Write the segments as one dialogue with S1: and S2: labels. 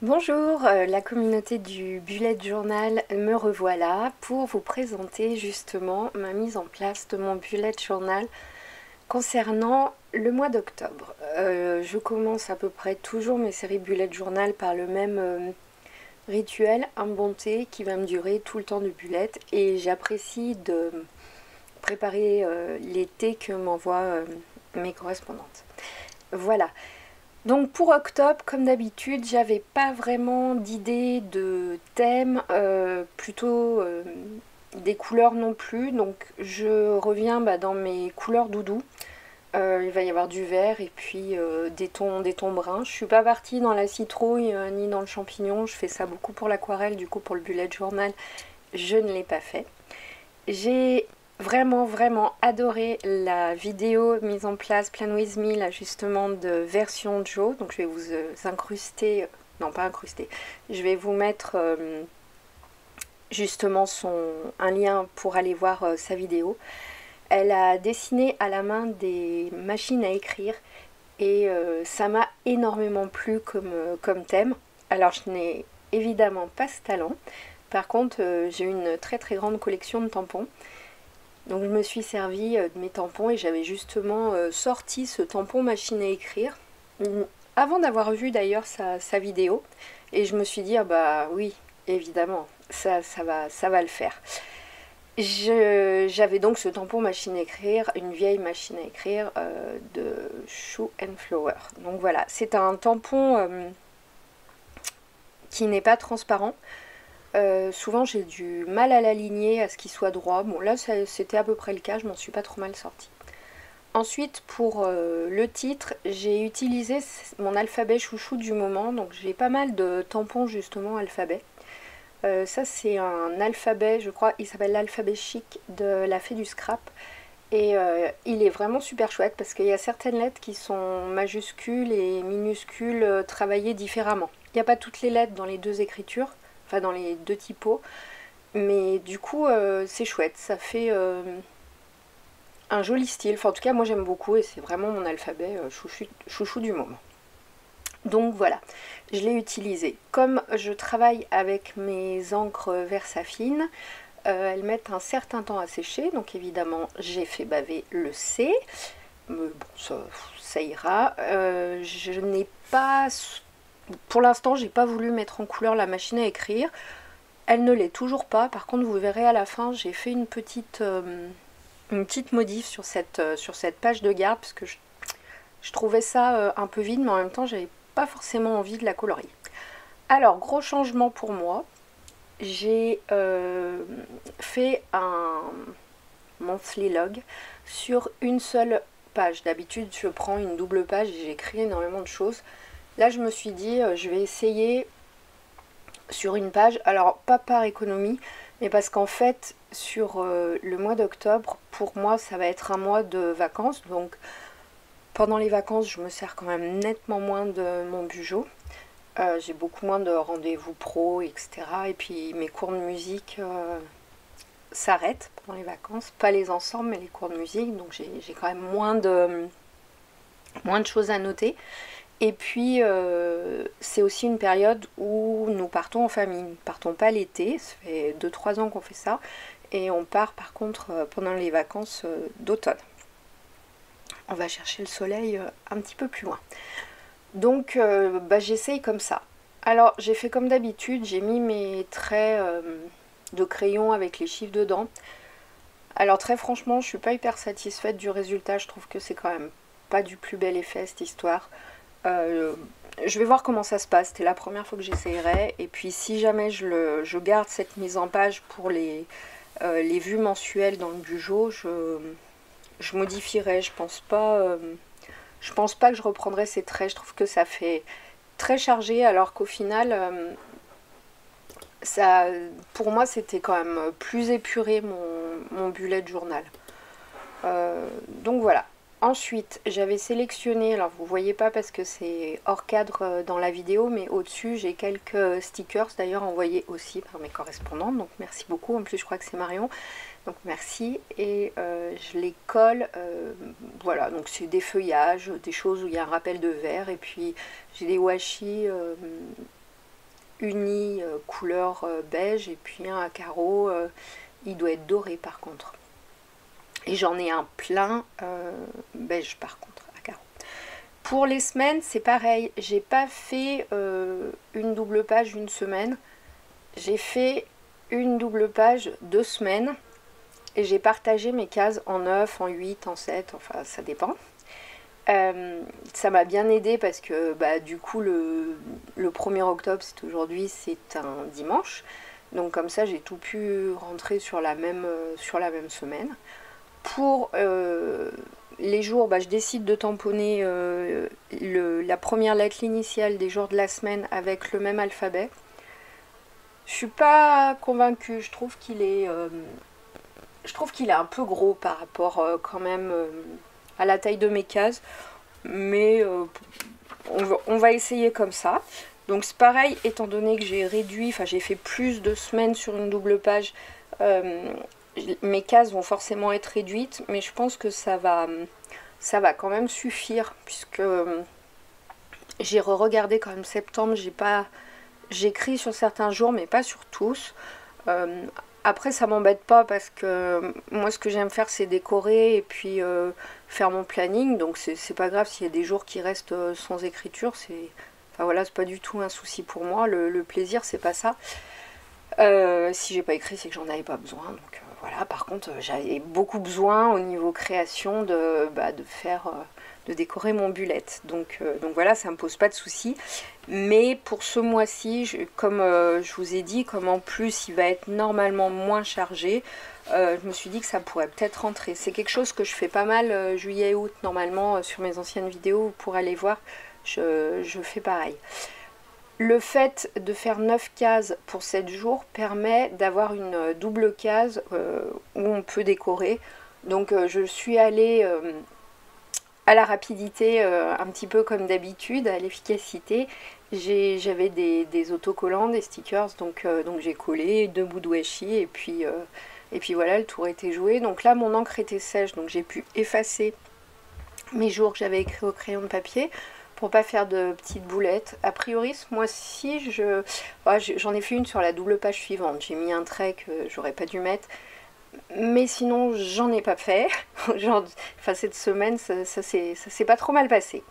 S1: Bonjour, euh, la communauté du Bullet Journal me revoilà pour vous présenter justement ma mise en place de mon Bullet Journal concernant le mois d'octobre. Euh, je commence à peu près toujours mes séries Bullet Journal par le même euh, rituel, un bon thé qui va me durer tout le temps du bullet et j'apprécie de préparer les thés que m'envoient mes correspondantes. Voilà. Donc pour octobre, comme d'habitude, j'avais pas vraiment d'idée de thème, euh, plutôt euh, des couleurs non plus. Donc je reviens bah, dans mes couleurs doudou. Euh, il va y avoir du vert et puis des, tons, des tons bruns. Je suis pas partie dans la citrouille ni dans le champignon. Je fais ça beaucoup pour l'aquarelle, du coup pour le bullet journal, je ne l'ai pas fait. J'ai vraiment vraiment adoré la vidéo mise en place Plan With Me là justement de version Joe. Donc je vais vous euh, incruster euh, non pas incruster. Je vais vous mettre euh, justement son un lien pour aller voir sa vidéo. Elle a dessiné à la main des machines à écrire et ça m'a énormément plu comme, comme thème. Alors je n'ai évidemment pas ce talent. Par contre j'ai une très très grande collection de tampons donc je me suis servi euh, de mes tampons et j'avais justement euh, sorti ce tampon machine à écrire avant d'avoir vu d'ailleurs sa, vidéo et je me suis dit ah bah oui évidemment ça, ça, va, ça va le faire. J'avais donc ce tampon machine à écrire, une vieille machine à écrire euh, de Shoe and Flower. Donc voilà, c'est un tampon qui n'est pas transparent. Euh, souvent j'ai du mal à l'aligner, à ce qu'il soit droit. Bon là c'était à peu près le cas, je m'en suis pas trop mal sortie. Ensuite pour euh, le titre, j'ai utilisé mon alphabet chouchou du moment. Donc j'ai pas mal de tampons justement alphabet. Euh, ça c'est un alphabet, je crois, il s'appelle l'alphabet chic de la fée du scrap. Et il est vraiment super chouette parce qu'il y a certaines lettres qui sont majuscules et minuscules travaillées différemment. Il n'y a pas toutes les lettres dans les deux écritures enfin dans les deux typos. Mais du coup, euh, c'est chouette, ça fait euh, un joli style. Enfin, en tout cas, moi j'aime beaucoup et c'est vraiment mon alphabet euh, chouchou, chouchou, du moment. Donc voilà, je l'ai utilisé. Comme je travaille avec mes encres Versafine, elles mettent un certain temps à sécher. Donc évidemment, j'ai fait baver le C. Mais bon, ça, ça ira. je n'ai pas pour l'instant, j'ai pas voulu mettre en couleur la machine à écrire. Elle ne l'est toujours pas. Par contre, vous verrez à la fin, j'ai fait une petite, euh, modif sur cette, euh, sur cette page de garde parce que je, trouvais ça euh, un peu vide, mais en même temps, j'avais pas forcément envie de la colorier. Alors, gros changement pour moi. J'ai fait un monthly log sur une seule page. D'habitude, je prends une double page et j'écris énormément de choses. Là, je me suis dit, euh, je vais essayer sur une page, alors pas par économie, mais parce qu'en fait, sur euh, le mois d'octobre, pour moi, ça va être un mois de vacances. Donc, pendant les vacances, je me sers quand même nettement moins de mon bugeot. Euh, j'ai beaucoup moins de rendez-vous pro, etc. Et puis, mes cours de musique s'arrêtent pendant les vacances. Pas les ensembles, mais les cours de musique. Donc, j'ai quand même moins de, moins de choses à noter. Et puis, euh, c'est aussi une période où nous partons en famille. Nous ne partons pas l'été, ça fait 2-3 ans qu'on fait ça. Et on part par contre euh, pendant les vacances euh, d'automne. On va chercher le soleil un petit peu plus loin. Donc, bah, j'essaye comme ça. Alors, j'ai fait comme d'habitude, j'ai mis mes traits de crayon avec les chiffres dedans. Alors, très franchement, je suis pas hyper satisfaite du résultat. Je trouve que c'est quand même pas du plus bel effet cette histoire. Euh, je vais voir comment ça se passe. C'était la première fois que j'essayerai. Et puis si jamais je, garde cette mise en page pour les, euh, vues mensuelles dans le bugeot, je, modifierai. Je pense pas. Euh, je pense pas que je reprendrai ces traits. Je trouve que ça fait très chargé alors qu'au final, pour moi, c'était quand même plus épuré mon, mon bullet journal. donc voilà. Ensuite, j'avais sélectionné, alors vous voyez pas parce que c'est hors cadre euh, dans la vidéo, mais au-dessus j'ai quelques stickers d'ailleurs envoyés aussi par mes correspondants, donc merci beaucoup, en plus je crois que c'est Marion, donc merci, et euh, je les colle, euh, voilà, donc c'est des feuillages, des choses où il y a un rappel de verre, et puis j'ai des washi uni couleur beige et puis un à carreaux, il doit être doré par contre. Et j'en ai un plein beige par contre. Pour les semaines, c'est pareil. J'ai pas fait euh, une double page une semaine. J'ai fait une double page deux semaines. Et j'ai partagé mes cases en 9, en 8, en 7, enfin ça dépend. Euh, ça m'a bien aidé parce que bah, du coup le, 1er octobre, c'est aujourd'hui, c'est un dimanche. Donc comme ça j'ai tout pu rentrer sur la même, euh, sur la même semaine. Pour les jours, bah, je décide de tamponner euh, la première lettre initiale des jours de la semaine avec le même alphabet. Je suis pas convaincue, je trouve qu'il est, euh, je trouve qu'il est un peu gros par rapport euh, quand même à la taille de mes cases, mais on, va, essayer comme ça. Donc c'est pareil, étant donné que j'ai réduit, enfin j'ai fait plus de semaines sur une double page, mes cases vont forcément être réduites, mais je pense que ça va, ça va quand même suffire, puisque euh, j'ai re-regardé quand même septembre, j'ai pas j'écris sur certains jours, mais pas sur tous. Euh, après, ça m'embête pas parce que moi, ce que j'aime faire, c'est décorer et puis euh, faire mon planning. Donc, c'est pas grave s'il y a des jours qui restent sans écriture. C'est enfin, voilà, pas du tout un souci pour moi. Le, le plaisir, c'est pas ça. si j'ai pas écrit, c'est que j'en avais pas besoin. Donc, voilà, par contre, j'avais beaucoup besoin au niveau création de, bah, faire, euh, de décorer mon bullette. Donc, euh, donc voilà, ça me pose pas de soucis. Mais pour ce mois-ci, comme euh, je vous ai dit, comme en plus il va être normalement moins chargé, je me suis dit que ça pourrait peut-être rentrer. C'est quelque chose que je fais pas mal juillet août normalement sur mes anciennes vidéos. Pour aller voir, je fais pareil. Le fait de faire 9 cases pour 7 jours permet d'avoir une double case euh, où on peut décorer. Donc euh, je suis allée euh, à la rapidité un petit peu comme d'habitude, à l'efficacité. J'avais des, autocollants, des stickers, donc, j'ai collé deux bouts de washi et puis voilà, le tour était joué. Donc là mon encre était sèche, donc j'ai pu effacer mes jours que j'avais écrits au crayon de papier pour pas faire de petites boulettes. A priori, ce mois-ci, je, j'en ai fait une sur la double page suivante. J'ai mis un trait que j'aurais pas dû mettre. Mais sinon, j'en ai pas fait. Enfin, cette semaine, ça, s'est pas trop mal passé.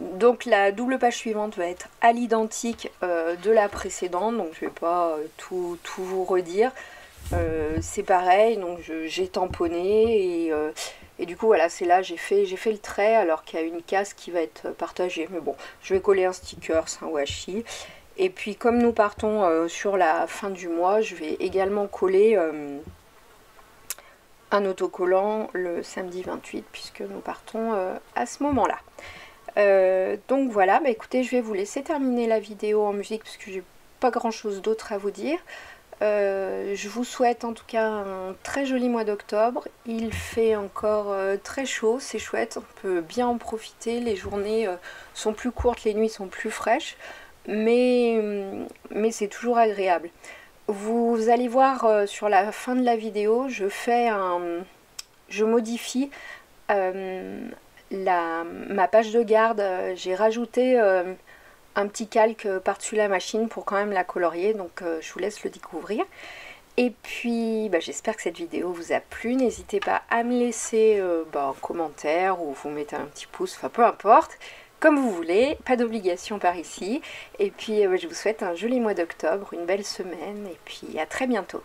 S1: Donc la double page suivante va être à l'identique euh, de la précédente. Donc je vais pas euh, tout, tout, vous redire. Euh, c'est pareil, donc j'ai tamponné et et du coup, voilà, c'est là, j'ai fait, j'ai fait le trait alors qu'il y a une case qui va être partagée. Mais bon, je vais coller un sticker, c'est un washi. Et puis, comme nous partons euh, sur la fin du mois, je vais également coller euh, un autocollant le samedi 28, puisque nous partons euh, à ce moment-là. donc voilà, bah écoutez, je vais vous laisser terminer la vidéo en musique, parce que j'ai pas grand-chose d'autre à vous dire. Euh, je vous souhaite en tout cas un très joli mois d'octobre. Il fait encore euh, très chaud, c'est chouette, on peut bien en profiter. Les journées euh, sont plus courtes, les nuits sont plus fraîches, mais, mais c'est toujours agréable. Vous allez voir sur la fin de la vidéo, je fais un. Je modifie la, ma page de garde. J'ai rajouté un petit calque par-dessus la machine pour quand même la colorier, donc euh, je vous laisse le découvrir. Et puis bah, j'espère que cette vidéo vous a plu, n'hésitez pas à me laisser euh, bah, un commentaire ou vous mettez un petit pouce, enfin peu importe, comme vous voulez, pas d'obligation par ici. Et puis euh, je vous souhaite un joli mois d'octobre, une belle semaine et puis à très bientôt.